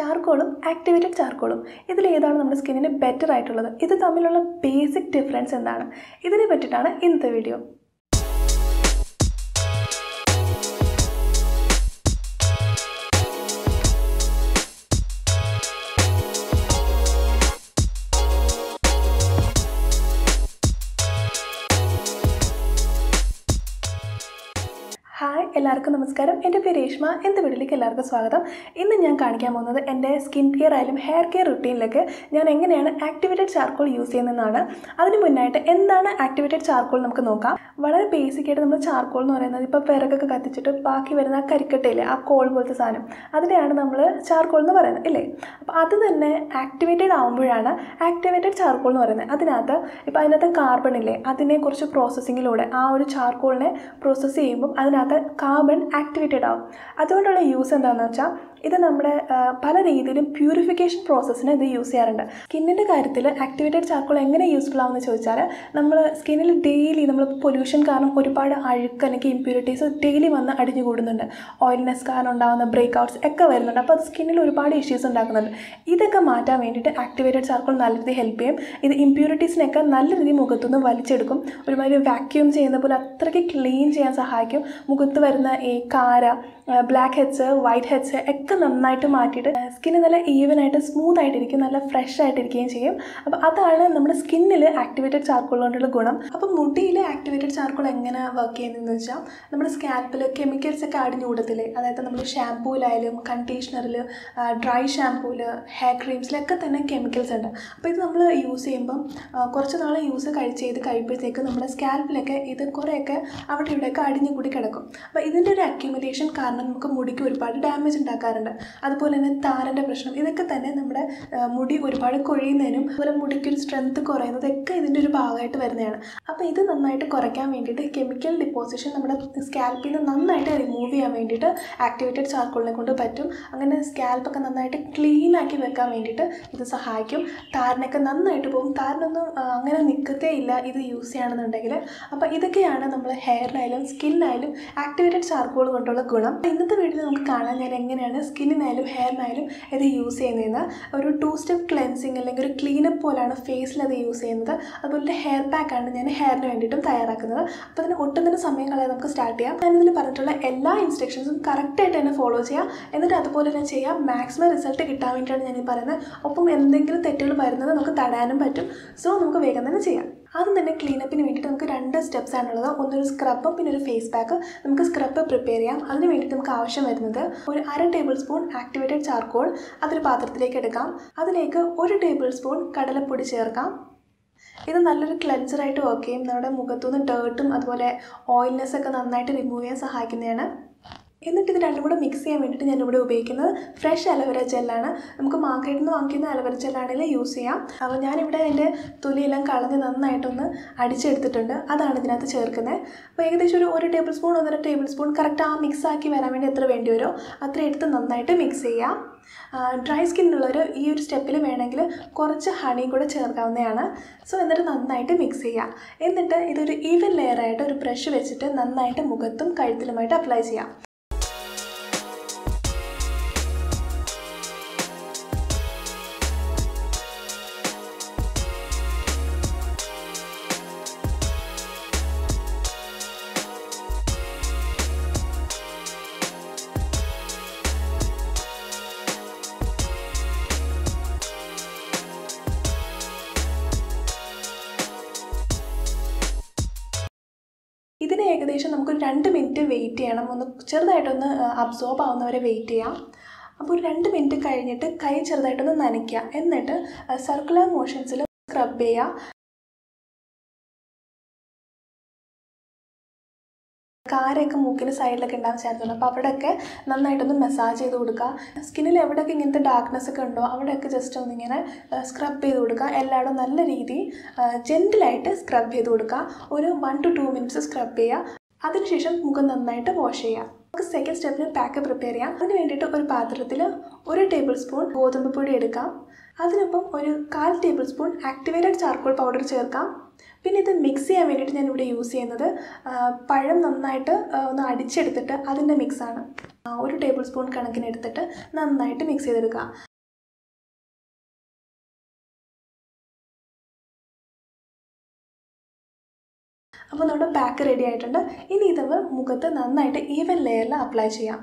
ചാർക്കോളും activated ചാർക്കോളും. ഇതിലേതാണ് നമ്മുടെ സ്കിന്നിന് ബെറ്റർ ആയിട്ടുള്ളത്. ഇത് തമ്മിലുള്ള ബേസിക് ഡിഫറൻസ് എന്താണ്? ഇതിനെ പറ്റിയിട്ടാണ് ഇന്നത്തെ വീഡിയോ എല്ലാവർക്കും നമസ്കാരം. എന്റെ പേര് രേഷ്മ. എന്റെ വീട്ടിലേക്ക് എല്ലാവർക്കും സ്വാഗതം. ഇന്ന് ഞാൻ കാണിക്കാൻ പോകുന്നത് എന്റെ സ്കിൻ കെയർ ആയാലും ഹെയർ കെയർ റുട്ടീനിലൊക്കെ ഞാൻ എങ്ങനെയാണ് ആക്ടിവേറ്റഡ് ചാർക്കോൾ യൂസ് ചെയ്യുന്നതെന്നാണ്. അതിന് മുന്നായിട്ട് എന്താണ് ആക്ടിവേറ്റഡ് ചാർക്കോൾ നമുക്ക് നോക്കാം. വളരെ ബേസിക് ആയിട്ട് നമ്മൾ ചാർക്കോൾ എന്ന് പറയുന്നത് ഇപ്പോൾ വിറകൊക്കെ കത്തിച്ചിട്ട് ബാക്കി വരുന്ന ആ കരിക്കട്ടയില്ലേ ആ കോൾ പോലത്തെ സാധനം അതിനെയാണ് നമ്മൾ ചാർക്കോൾ എന്ന് പറയുന്നത് ഇല്ലേ? അപ്പോൾ അത് തന്നെ ആക്ടിവേറ്റഡ് ആകുമ്പോഴാണ് ആക്ടിവേറ്റഡ് ചാർക്കോൾ എന്ന് പറയുന്നത്. അതിനകത്ത് ഇപ്പോൾ അതിനകത്ത് കാർബൺ ഇല്ലേ അതിനെക്കുറിച്ച് പ്രോസസ്സിങ്ങിലൂടെ ആ ഒരു ചാർക്കോളിനെ പ്രോസസ്സ് ചെയ്യുമ്പോൾ അതിനകത്ത് കാർബൺ ആക്ടിവേറ്റഡ് ആവും. അതുകൊണ്ടുള്ള യൂസ് എന്താണെന്ന് വെച്ചാൽ ഇത് നമ്മുടെ പല രീതിയിലും പ്യൂരിഫിക്കേഷൻ പ്രോസസ്സിന് ഇത് യൂസ് ചെയ്യാറുണ്ട്. സ്കിന്നിന്റെ കാര്യത്തിൽ ആക്ടിവേറ്റഡ് ചാർക്കോൾ എങ്ങനെ യൂസ്ഫുൾ ആവുമെന്ന് ചോദിച്ചാൽ നമ്മൾ സ്കിന്നിൽ ഡെയിലി നമ്മൾ പൊല്യൂഷൻ കാരണം ഒരുപാട് അഴുക്ക് അല്ലെങ്കിൽ ഇമ്പ്യൂരിറ്റീസ് ഡെയിലി വന്ന് അടിഞ്ഞു കൂടുന്നുണ്ട്. ഓയിൽനെസ് കാരണം ഉണ്ടാകുന്ന ബ്രേക്ക് ഔട്ട്സ് ഒക്കെ വരുന്നുണ്ട്. അപ്പോൾ അത് സ്കിന്നിൽ ഒരുപാട് ഇഷ്യൂസ് ഉണ്ടാക്കുന്നുണ്ട്. ഇതൊക്കെ മാറ്റാൻ വേണ്ടിയിട്ട് ആക്ടിവേറ്റഡ് ചാർക്കോൾ നല്ല രീതിയിൽ ഹെൽപ്പ് ചെയ്യും. ഇത് ഇമ്പ്യൂരിറ്റീസിനൊക്കെ നല്ല രീതിയിൽ മുഖത്തുനിന്ന് വലിച്ചെടുക്കും. ഒരുമാതിരി വാക്യൂം ചെയ്യുന്ന പോലെ അത്രയ്ക്ക് ക്ലീൻ ചെയ്യാൻ സഹായിക്കും. മുഖത്ത് വരുന്ന ഈ കാര ബ്ലാക്ക് ഹെഡ്സ് വൈറ്റ് ഹെഡ്സ് ഒക്കെ നന്നായിട്ട് മാറ്റിയിട്ട് സ്കിന്ന് നല്ല ഈവൻ ആയിട്ട് സ്മൂത്ത് ആയിട്ടിരിക്കും നല്ല ഫ്രഷ് ആയിട്ടിരിക്കുകയും ചെയ്യും. അപ്പോൾ അതാണ് നമ്മുടെ സ്കിന്നിൽ ആക്ടിവേറ്റഡ് ചാർക്കോൾ കൊണ്ടുള്ള ഗുണം. അപ്പോൾ മുടിയിൽ ആക്ടിവേറ്റഡ് ചാർക്കോൾ എങ്ങനെ വർക്ക് ചെയ്യുന്നതെന്ന് വെച്ചാൽ നമ്മുടെ സ്കാൽപ്പിൽ കെമിക്കൽസ് ഒക്കെ അടിഞ്ഞു കൂടത്തില്ലേ അതായത് നമ്മൾ ഷാമ്പൂലായാലും കണ്ടീഷണറിൽ ഡ്രൈ ഷാമ്പൂവിൽ ഹെയർ ക്രീംസിലൊക്കെ തന്നെ കെമിക്കൽസ് ഉണ്ട്. അപ്പോൾ ഇത് നമ്മൾ യൂസ് ചെയ്യുമ്പം കുറച്ച് നാൾ യൂസ് കഴിച്ച് ചെയ്ത് കഴിയുമ്പോഴത്തേക്കും നമ്മുടെ സ്കാൽപ്പിലൊക്കെ ഇത് കുറേയൊക്കെ അവിടെ ഇവിടെയൊക്കെ അടിഞ്ഞു കൂടി കിടക്കും. അപ്പോൾ ഇതിന്റെ ഒരു അക്യുമുലേഷൻ കാരണം നമുക്ക് മുടിക്ക് ഒരുപാട് ഡാമേജ് ഉണ്ടാക്കാറുണ്ട്. അതുപോലെ തന്നെ താരന്റെ പ്രശ്നം. ഇതൊക്കെ തന്നെ നമ്മുടെ മുടി ഒരുപാട് കൊഴിയുന്നതിനും അതുപോലെ മുടിക്കൊരു സ്ട്രെങ്ത് കുറയുന്നതൊക്കെ ഇതിന്റെ ഒരു ഭാഗമായിട്ട് വരുന്നതാണ്. അപ്പോൾ ഇത് നന്നായിട്ട് കുറയ്ക്കാൻ വേണ്ടിയിട്ട് കെമിക്കൽ ഡിപ്പോസിഷൻ നമ്മുടെ സ്കാൽപ്പിൽ നിന്ന് നന്നായിട്ട് റിമൂവ് ചെയ്യാൻ വേണ്ടിയിട്ട് ആക്ടിവേറ്റഡ് ചാർക്കോളിനെ കൊണ്ട് പറ്റും. അങ്ങനെ സ്കാൽപ്പൊക്കെ നന്നായിട്ട് ക്ലീൻ ആക്കി വെക്കാൻ വേണ്ടിയിട്ട് ഇത് സഹായിക്കും. താരനൊക്കെ നന്നായിട്ട് പോകും. താരനൊന്നും അങ്ങനെ നിൽക്കത്തേ ഇല്ല ഇത് യൂസ് ചെയ്യുകയാണെന്നുണ്ടെങ്കിൽ. അപ്പോൾ ഇതൊക്കെയാണ് നമ്മൾ ഹെയറിനായാലും സ്കിന്നായാലും ആക്ടിവേറ്റഡ് ചാർക്കോൾ കൊണ്ടുള്ള ഗുണം. ഇന്നത്തെ വീഡിയോയിൽ നമുക്ക് കാണാൻ ഞാൻ എങ്ങനെയാണ് സ്കിന്നിനായാലും ഹെയറിനായാലും ഇത് യൂസ് ചെയ്യുന്നതെന്ന്. ഒരു ടു സ്റ്റെപ്പ് ക്ലെൻസിങ് അല്ലെങ്കിൽ ഒരു ക്ലീനപ്പ് പോലാണ് ഫേസിൽ അത് യൂസ് ചെയ്യുന്നത്. അതുപോലെ ഹെയർ പാക്കാണ് ഞാൻ ഹെയറിന് വേണ്ടിയിട്ടും തയ്യാറാക്കുന്നത്. അപ്പോൾ അതിന് ഒട്ടും തന്നെ സമയം നമുക്ക് സ്റ്റാർട്ട് ചെയ്യാം. ഞാനിതിൽ പറഞ്ഞിട്ടുള്ള എല്ലാ ഇൻസ്ട്രക്ഷൻസും കറക്റ്റായിട്ട് തന്നെ ഫോളോ ചെയ്യാം. എന്നിട്ട് അതുപോലെ തന്നെ ചെയ്യാം. മാക്സിമം റിസൾട്ട് കിട്ടാൻ വേണ്ടിയിട്ടാണ് ഞാൻ പറയുന്നത്. ഒപ്പം എന്തെങ്കിലും തെറ്റുകൾ വരുന്നത് നമുക്ക് തടയാനും പറ്റും. സോ നമുക്ക് വേഗം തന്നെ ചെയ്യാം. ആദ്യം തന്നെ ക്ലീനപ്പിന് വേണ്ടിയിട്ട് നമുക്ക് രണ്ട് സ്റ്റെപ്സ് ആണുള്ളത്. ഒന്നൊരു സ്ക്രബും പിന്നെ ഒരു ഫേസ് പാക്ക് നമുക്ക് സ്ക്രബ് പ്രിപ്പയർ ചെയ്യാം. അതിന് വേണ്ടിയിട്ട് നമുക്ക് ആവശ്യം വരുന്നത് ഒരു അര ടേബിൾ സ്പൂൺ ആക്ടിവേറ്റഡ് ചാർക്കോൾ അതൊരു പാത്രത്തിലേക്ക് എടുക്കാം. അതിലേക്ക് ഒരു ടേബിൾ സ്പൂൺ കടലപ്പൊടി ചേർക്കാം. ഇത് നല്ലൊരു ക്ലെൻസറായിട്ട് വർക്ക് ചെയ്യും. നമ്മുടെ മുഖത്തുനിന്ന് ഡേർട്ടും അതുപോലെ ഓയിൽനെസ് ഒക്കെ നന്നായിട്ട് റിമൂവ് ചെയ്യാൻ സഹായിക്കുന്നതാണ്. എന്നിട്ട് ഇത് രണ്ടും കൂടെ മിക്സ് ചെയ്യാൻ വേണ്ടിയിട്ട് ഞാനിവിടെ ഉപയോഗിക്കുന്നത് ഫ്രഷ് അലോവേര ജെല്ലാണ് നമുക്ക് മാർക്കറ്റിൽ നിന്ന് വാങ്ങിക്കുന്ന അലോവേര ജെല്ലാണെങ്കിൽ യൂസ് ചെയ്യാം. അപ്പോൾ ഞാനിവിടെ അതിന്റെ തൊലിയെല്ലാം കളഞ്ഞ് നന്നായിട്ടൊന്ന് അടിച്ചെടുത്തിട്ടുണ്ട്. അതാണ് ഇതിനകത്ത് ചേർക്കുന്നത്. അപ്പോൾ ഏകദേശം ഒരു ഒരു ടേബിൾ സ്പൂൺ ഒന്നര ടേബിൾ സ്പൂൺ കറക്റ്റ് ആ മിക്സ് ആക്കി വരാൻ വേണ്ടി എത്ര വേണ്ടി വരുമോ അത്ര എടുത്ത് നന്നായിട്ട് മിക്സ് ചെയ്യാം. ഡ്രൈ സ്കിന്നുള്ളവർ ഈ ഒരു സ്റ്റെപ്പിൽ വേണമെങ്കിൽ കുറച്ച് ഹണിയും കൂടെ ചേർക്കാവുന്നതാണ്. സോ എന്നിട്ട് നന്നായിട്ട് മിക്സ് ചെയ്യാം. എന്നിട്ട് ഇതൊരു ഈവൻ ലെയറായിട്ട് ഒരു ബ്രഷ് വെച്ചിട്ട് നന്നായിട്ട് മുഖത്തും കഴുത്തിലുമായിട്ട് അപ്ലൈ ചെയ്യാം. ഇതിന് ഏകദേശം നമുക്കൊരു രണ്ട് മിനിറ്റ് വെയിറ്റ് ചെയ്യണം. ഒന്ന് ചെറുതായിട്ടൊന്ന് അബ്സോർബ് ആവുന്നവരെ വെയിറ്റ് ചെയ്യാം. അപ്പോൾ ഒരു രണ്ട് മിനിറ്റ് കഴിഞ്ഞിട്ട് കൈ ചെറുതായിട്ടൊന്ന് നനയ്ക്കുക. എന്നിട്ട് സർക്കുലർ മോഷൻസിൽ സ്ക്രബ് ചെയ്യുക. കാരയൊക്കെ മൂക്കിന്റെ സൈഡിലൊക്കെ ഉണ്ടാകാൻ ചാൻസ് അപ്പോൾ അവിടെയൊക്കെ നന്നായിട്ടൊന്ന് മസാജ് ചെയ്ത് കൊടുക്കുക. സ്കിന്നിൽ എവിടെയൊക്കെ ഇങ്ങനത്തെ ഡാർക്ക്നെസ് ഒക്കെ ഉണ്ടോ അവിടെയൊക്കെ ജസ്റ്റ് ഒന്നിങ്ങനെ സ്ക്രബ് ചെയ്ത് കൊടുക്കുക. എല്ലായിടും നല്ല രീതിയിൽ ജെന്റിലായിട്ട് സ്ക്രബ് ചെയ്ത് കൊടുക്കുക. ഒരു one two two minutes scrub ചെയ്യുക. അതിനുശേഷം മുഖം നന്നായിട്ട് വാഷ് ചെയ്യുക. നമുക്ക് സെക്കൻഡ് സ്റ്റെപ്പിന് പാക്ക് പ്രിപ്പയർ ചെയ്യാം. അതിന് വേണ്ടിയിട്ട് ഒരു പാത്രത്തിൽ ഒരു ടേബിൾ സ്പൂൺ ഗോതമ്പ് പൊടി എടുക്കാം. അതിനൊപ്പം ഒരു കാൽ tablespoon activated charcoal powder ചേർക്കാം. പിന്നെ ഇത് മിക്സ് ചെയ്യാൻ വേണ്ടിയിട്ട് ഞാൻ ഇവിടെ യൂസ് ചെയ്യുന്നത് പഴം നന്നായിട്ട് ഒന്ന് അടിച്ചെടുത്തിട്ട് അതിന്റെ മിക്സാണ് ഒരു ടേബിൾ സ്പൂൺ കണക്കിന് എടുത്തിട്ട് നന്നായിട്ട് മിക്സ് ചെയ്തെടുക്കുക. അപ്പോൾ നമ്മുടെ പാക്ക് റെഡി ആയിട്ടുണ്ട്. ഇനി ഇത് മുഖത്ത് നന്നായിട്ട് ഈവൻ ലെയറിൽ അപ്ലൈ ചെയ്യാം.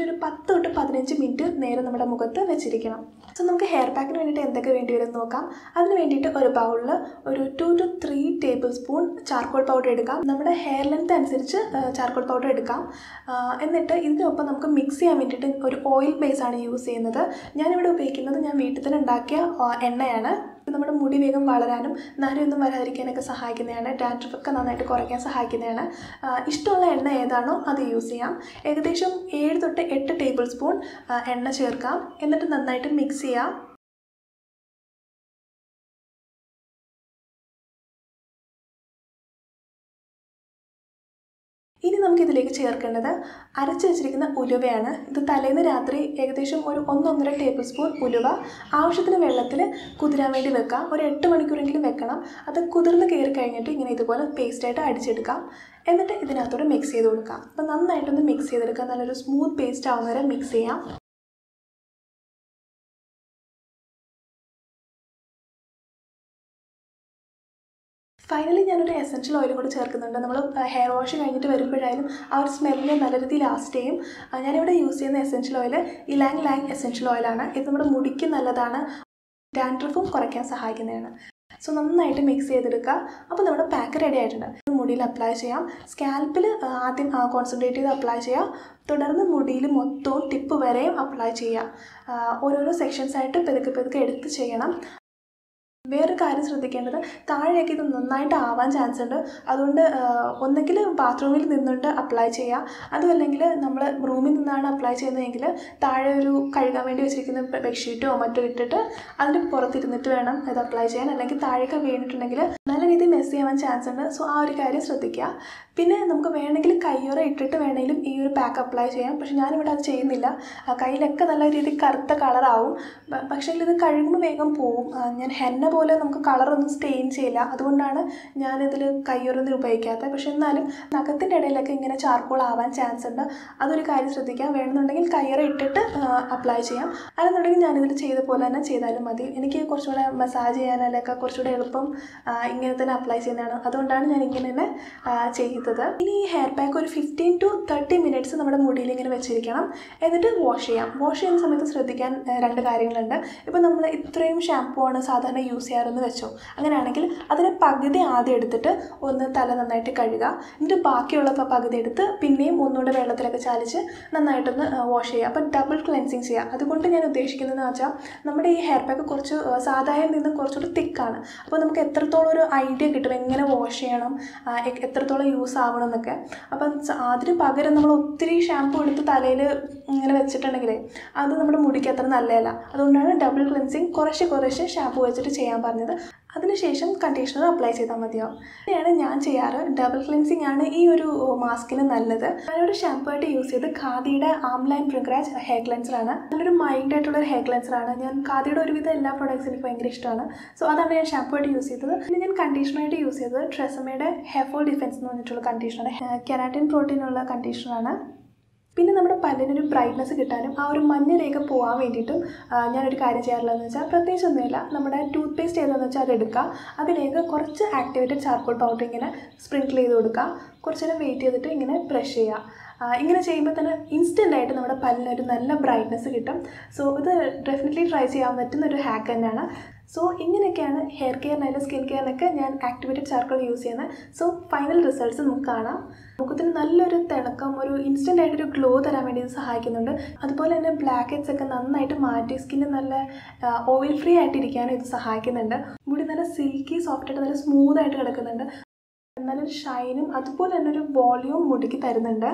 ഏകദേശം ഒരു പത്ത് തൊട്ട് പതിനഞ്ച് മിനിറ്റ് നേരെ നമ്മുടെ മുഖത്ത് വെച്ചിരിക്കണം. സോ നമുക്ക് ഹെയർ പാക്കിന് വേണ്ടിയിട്ട് എന്തൊക്കെ വേണ്ടി വരും നോക്കാം. അതിന് വേണ്ടിയിട്ട് ഒരു ബൗളിൽ ഒരു two two three tablespoon charcoal powder എടുക്കാം. നമ്മുടെ ഹെയർ ലെങ്ത് അനുസരിച്ച് ചാർക്കോൾ പൗഡർ എടുക്കാം. എന്നിട്ട് ഇതിനൊപ്പം നമുക്ക് മിക്സ് ചെയ്യാൻ വേണ്ടിയിട്ട് ഒരു ഓയിൽ ബേസ് ആണ് യൂസ് ചെയ്യുന്നത്. ഞാനിവിടെ ഉപയോഗിക്കുന്നത് ഞാൻ വീട്ടിൽ തന്നെ ഉണ്ടാക്കിയ എണ്ണയാണ്. ഇത് നമ്മുടെ മുടി വേഗം വളരാനും നരയൊന്നും വരാതിരിക്കാനൊക്കെ സഹായിക്കുന്നതാണ്. ഡാൻഡ്രഫൊക്കെ നന്നായിട്ട് കുറയ്ക്കാൻ സഹായിക്കുന്നതാണ്. ഇഷ്ടമുള്ള എണ്ണ ഏതാണോ അത് യൂസ് ചെയ്യാം. ഏകദേശം ഏഴ് തൊട്ട് എട്ട് ടേബിൾ സ്പൂൺ എണ്ണ ചേർക്കാം. എന്നിട്ട് നന്നായിട്ട് മിക്സ് ചെയ്യാം. ഇനി നമുക്ക് ഇതിലേക്ക് ചേർക്കേണ്ടത് അരച്ച് വെച്ചിരിക്കുന്ന ഉലുവയാണ്. ഇത് തലേന്ന് രാത്രി ഏകദേശം ഒരു ഒന്നൊന്നര ടേബിൾ സ്പൂൺ ഉലുവ. ആവശ്യത്തിന് വെള്ളത്തിൽ കുതിരാൻ വേണ്ടി വെക്കാം. ഒരു എട്ട് മണിക്കൂറെങ്കിലും വെക്കണം. അത് കുതിർന്ന് കയറി കഴിഞ്ഞിട്ട് ഇങ്ങനെ ഇതുപോലെ പേസ്റ്റായിട്ട് അടിച്ചെടുക്കാം. എന്നിട്ട് ഇതിനകത്തോടെ മിക്സ് ചെയ്ത് കൊടുക്കാം. അപ്പോൾ നന്നായിട്ടൊന്ന് മിക്സ് ചെയ്തെടുക്കാം. നല്ലൊരു സ്മൂത്ത് പേസ്റ്റ് ആവുന്നവരെ മിക്സ് ചെയ്യാം. ഫൈനലി ഞാനൊരു എസൻഷ്യൽ ഓയിൽ കൂടെ ചേർക്കുന്നുണ്ട്. നമ്മൾ ഹെയർ വാഷ് കഴിഞ്ഞിട്ട് വരുമ്പോഴായാലും ആ ഒരു സ്മെല്ലിനെ നല്ല രീതിയിൽ ലാസ്റ്റ് ചെയ്യും. ഞാനിവിടെ യൂസ് ചെയ്യുന്ന essential oil ylang ylang essential ഓയിലാണ് ഇത് നമ്മുടെ മുടിക്ക് നല്ലതാണ്. ഡാൻഡ്രഫും കുറയ്ക്കാൻ സഹായിക്കുന്നതാണ്. സോ നന്നായിട്ട് മിക്സ് ചെയ്തെടുക്കുക. അപ്പോൾ നമ്മുടെ പാക്ക് റെഡി ആയിട്ടുണ്ട്. മുടിയിൽ അപ്ലൈ ചെയ്യാം. സ്കാൽപ്പിൽ ആദ്യം കോൺസെൻട്രേറ്റ് ചെയ്ത് അപ്ലൈ ചെയ്യാം തുടർന്ന് മുടിയിൽ മൊത്തവും ടിപ്പ് വരെയും അപ്ലൈ ചെയ്യുക. ആ, ഓരോരോ സെക്ഷൻസായിട്ട് പെതുക്കെ പെതുക്കെ എടുത്ത് ചെയ്യണം. വേറൊരു കാര്യം ശ്രദ്ധിക്കേണ്ടത് താഴേക്ക് ഇത് നന്നായിട്ട് ആവാൻ ചാൻസ് ഉണ്ട്. അതുകൊണ്ട് ഒന്നെങ്കിൽ ബാത്റൂമിൽ നിന്നുകൊണ്ട് അപ്ലൈ ചെയ്യുക അതും അല്ലെങ്കിൽ നമ്മൾ റൂമിൽ നിന്നാണ് അപ്ലൈ ചെയ്യുന്നതെങ്കിൽ താഴെ ഒരു കഴുകാൻ വേണ്ടി വെച്ചിരിക്കുന്ന ബെഡ്ഷീറ്റോ മറ്റോ ഇട്ടിട്ട് അതിന്റെ പുറത്തിരുന്നിട്ട് വേണം ഇത് അപ്ലൈ ചെയ്യാൻ. അല്ലെങ്കിൽ താഴേക്ക് വീണിട്ടുണ്ടെങ്കിൽ രീതിയിൽ മെസ്സ് ചെയ്യാൻ ചാൻസ് ഉണ്ട്. സോ ആ ഒരു കാര്യം ശ്രദ്ധിക്കുക. പിന്നെ നമുക്ക് വേണമെങ്കിൽ കയ്യോറ ഇട്ടിട്ട് വേണമെങ്കിലും ഈ ഒരു പാക്ക് അപ്ലൈ ചെയ്യാം. പക്ഷേ ഞാനിവിടെ അത് ചെയ്യുന്നില്ല. കയ്യിലൊക്കെ നല്ല രീതിയിൽ കറുത്ത കളറാവും പക്ഷേ ഇത് കഴുകുമ്പോൾ വേഗം പോവും. ഞാൻ ഹെന്ന പോലെ നമുക്ക് കളറൊന്നും സ്റ്റെയിൻ ചെയ്യില്ല. അതുകൊണ്ടാണ് ഞാനിതിൽ കയ്യൊറൊന്നും ഉപയോഗിക്കാത്തത്. പക്ഷേ എന്നാലും നഖത്തിന്റെ ഇടയിലൊക്കെ ഇങ്ങനെ ചാർക്കോൾ ആവാൻ ചാൻസ് ഉണ്ട്. അതൊരു കാര്യം ശ്രദ്ധിക്കാം വേണമെന്നുണ്ടെങ്കിൽ കയ്യറ ഇട്ടിട്ട് അപ്ലൈ ചെയ്യാം. അല്ലെന്നുണ്ടെങ്കിൽ ഞാനിതിൽ ചെയ്ത പോലെ തന്നെ ചെയ്താലും മതി. എനിക്ക് കുറച്ചുകൂടെ മസാജ് ചെയ്യാനല്ലൊക്കെ കുറച്ചുകൂടെ എളുപ്പം ഇങ്ങനെ തന്നെ അപ്ലൈ ചെയ്യുന്നതാണ്. അതുകൊണ്ടാണ് ഞാൻ ഇങ്ങനെ തന്നെ ചെയ്തത്. ഇനി ഈ ഹെയർ പാക്ക് ഒരു ഫിഫ്റ്റീൻ ടു തേർട്ടി മിനിറ്റ്സ് നമ്മുടെ മുടിയിൽ ഇങ്ങനെ വെച്ചിരിക്കണം. എന്നിട്ട് വാഷ് ചെയ്യാം. വാഷ് ചെയ്യുന്ന സമയത്ത് ശ്രദ്ധിക്കാൻ രണ്ട് കാര്യങ്ങളുണ്ട്. ഇപ്പോൾ നമ്മൾ ഇത്രയും ഷാമ്പൂ ആണ് സാധാരണ യൂസ് ചെയ്യാറെന്ന് വെച്ചോ. അങ്ങനെയാണെങ്കിൽ അതിന് പകുതി ആദ്യം എടുത്തിട്ട് ഒന്ന് തല നന്നായിട്ട് കഴുകുക. എന്നിട്ട് ബാക്കിയുള്ള പകുതി എടുത്ത് പിന്നെയും ഒന്നുകൂടെ വെള്ളത്തിലൊക്കെ ചാലിച്ച് നന്നായിട്ടൊന്ന് വാഷ് ചെയ്യുക. അപ്പം ഡബിൾ ക്ലെൻസിങ് ചെയ്യുക അതുകൊണ്ട് ഞാൻ ഉദ്ദേശിക്കുന്നതെന്ന് വെച്ചാൽ നമ്മുടെ ഈ ഹെയർ പാക്ക് കുറച്ച് സാധാരണ നിന്ന് കുറച്ചുകൂടി തിക്കാണ് അപ്പോൾ നമുക്ക് എത്രത്തോളം ഒരു ഐഡിയ കിട്ടും എങ്ങനെ വാഷ് ചെയ്യണം എത്രത്തോളം യൂസ് ആവണം എന്നൊക്കെ. അപ്പം അതിന് പകരം നമ്മൾ ഒത്തിരി ഷാമ്പു എടുത്ത് തലയിൽ ഇങ്ങനെ വെച്ചിട്ടുണ്ടെങ്കിൽ അത് നമ്മുടെ മുടിക്ക് അത്ര നല്ലതല്ല. അതുകൊണ്ടാണ് ഡബിൾ ക്ലെൻസിങ് കുറേശ്ശെ കുറേശ്ശെ ഷാമ്പു വെച്ചിട്ട് ചെയ്യാൻ പറഞ്ഞത്. അതിനുശേഷം കണ്ടീഷണർ അപ്ലൈ ചെയ്താൽ മതിയാവും ഇങ്ങനെയാണ് ഞാൻ ചെയ്യാറ്. ഡബിൾ ക്ലിൻസിങ് ആണ് ഈ ഒരു മാസ്കിന് നല്ലത്. ഞാനൊരു ഷാമ്പു ആയിട്ട് യൂസ് ചെയ്ത് ഖാദിയുടെ ആംലൈൻ പ്രിഗ്രാജ് ഹെയർ ക്ലെൻസറാണ് നല്ലൊരു മൈൽഡ് ആയിട്ടുള്ള ഒരു ഹെയർ ക്ലെൻസറാണ് ഞാൻ ഖാദിയുടെ ഒരുവിധം എല്ലാ പ്രൊഡക്ട്സും എനിക്ക് ഭയങ്കര ഇഷ്ടമാണ്. സോ അതാണ് ഞാൻ ഷാമ്പു ആയിട്ട് യൂസ് ചെയ്തത്. പിന്നെ ഞാൻ കണ്ടീഷണറായിട്ട് യൂസ് ചെയ്തത് ട്രെസമയുടെ ഹെയർ ഫോൾ ഡിഫൻസ് എന്ന് പറഞ്ഞിട്ടുള്ള കണ്ടീഷണർ കെരാറ്റിൻ പ്രോട്ടീൻ ഉള്ള കണ്ടീഷണറാണ് പിന്നെ നമ്മുടെ പല്ലിനൊരു ബ്രൈറ്റ്നസ് കിട്ടാനും ആ ഒരു മഞ്ഞ രേഖ പോകാൻ വേണ്ടിയിട്ടും ഞാനൊരു കാര്യം ചെയ്യാറുള്ളതെന്ന് വെച്ചാൽ പ്രത്യേകിച്ച് ഒന്നുമില്ല നമ്മുടെ ടൂത്ത് പേസ്റ്റ് ഏതാണെന്ന് വെച്ചാൽ അതെടുക്കുക അതിലേക്ക് കുറച്ച് ആക്ടിവേറ്റഡ് ചാർക്കോൾ പൗഡർ ഇങ്ങനെ സ്പ്രിങ്കിൾ ചെയ്ത് കൊടുക്കുക കുറച്ച് നേരം വെയിറ്റ് ചെയ്തിട്ട് ഇങ്ങനെ ബ്രഷ് ചെയ്യുക ഇങ്ങനെ ചെയ്യുമ്പോൾ തന്നെ ഇൻസ്റ്റന്റ് ആയിട്ട് നമ്മുടെ പല്ലിനൊരു നല്ല ബ്രൈറ്റ്നസ് കിട്ടും. സോ ഇത് ഡെഫിനറ്റ്ലി ട്രൈ ചെയ്യാൻ പറ്റുന്ന ഒരു ഹാക്ക് തന്നെയാണ്. സോ ഇങ്ങനെയൊക്കെയാണ് ഹെയർ കെയറിനായാലും സ്കിൻ കെയറിനൊക്കെ ഞാൻ ആക്ടിവേറ്റഡ് ചാർക്കോൾ യൂസ് ചെയ്യുന്നത് സോ ഫൈനൽ റിസൾട്ട്സ് നമുക്ക് കാണാം. മുഖത്തിന് നല്ലൊരു തിളക്കം ഒരു ഇൻസ്റ്റന്റ് ആയിട്ടൊരു ഗ്ലോ തരാൻ വേണ്ടി ഇത് സഹായിക്കുന്നുണ്ട്. അതുപോലെ തന്നെ ബ്ലാക്ക് ഹെഡ്സ് ഒക്കെ നന്നായിട്ട് മാറ്റി സ്കിന്ന് നല്ല ഓയിൽ ഫ്രീ ആയിട്ടിരിക്കാനും ഇത് സഹായിക്കുന്നുണ്ട്. മുടി നല്ല സിൽക്കി സോഫ്റ്റ് ആയിട്ട് നല്ല സ്മൂത്ത് ആയിട്ട് കിടക്കുന്നുണ്ട്. നല്ലൊരു ഷൈനും അതുപോലെ തന്നെ ഒരു വോളിയൂം മുടിക്ക് തരുന്നുണ്ട്.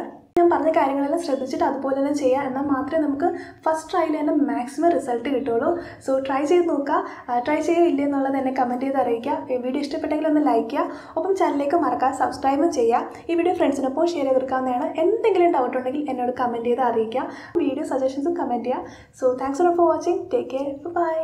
ഞാൻ പറഞ്ഞ കാര്യങ്ങളെല്ലാം ശ്രദ്ധിച്ചിട്ട് അതുപോലെ തന്നെ ചെയ്യുക എന്നാൽ മാത്രമേ നമുക്ക് ഫസ്റ്റ് ട്രൈയിൽ തന്നെ മാക്സിമം റിസൾട്ട് കിട്ടുള്ളൂ സോ ട്രൈ ചെയ്ത് നോക്കുക. ട്രൈ ചെയ്യില്ല എന്നുള്ളത് എന്നെ കമന്റ് ചെയ്ത് അറിയിക്കുക. വീഡിയോ ഇഷ്ടപ്പെട്ടെങ്കിൽ ഒന്ന് ലൈക്ക് ചെയ്യുക. ഒപ്പം ചാനലിലേക്ക് മറക്കാതെ സബ്സ്ക്രൈബും ചെയ്യുക. ഈ വീഡിയോ ഫ്രണ്ട്സിനൊപ്പം ഷെയർ ചെയ്ത് കൊടുക്കാവുന്നതാണ്. എന്തെങ്കിലും ഡൗട്ട് ഉണ്ടെങ്കിൽ എന്നോട് കമന്റ് ചെയ്ത് അറിയിക്കുക. വീഡിയോ സജഷൻസും കമന്റ് ചെയ്യുക. So thanks for watching take care bye